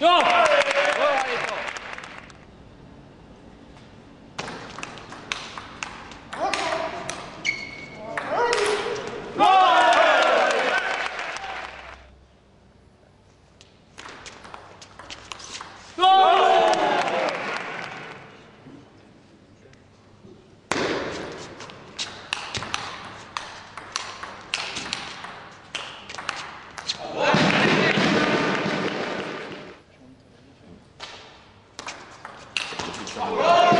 야! That's right.